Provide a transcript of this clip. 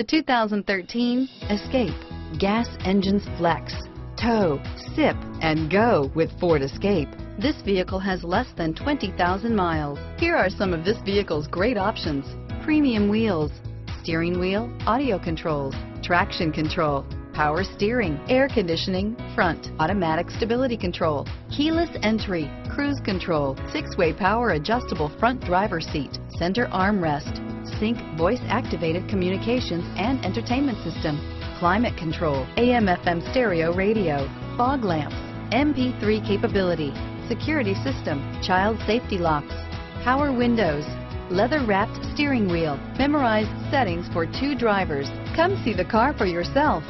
The 2013 Escape. Gas engines flex, tow, sip, and go with Ford Escape. This vehicle has less than 20,000 miles. Here are some of this vehicle's great options. Premium wheels, steering wheel, audio controls, traction control, power steering, air conditioning, front, automatic stability control, keyless entry, cruise control, six-way power adjustable front driver seat, center armrest, sync voice activated communications and entertainment system, climate control, AM FM stereo radio, fog lamps, MP3 capability, security system, child safety locks, power windows, leather wrapped steering wheel, memorized settings for two drivers. Come see the car for yourself.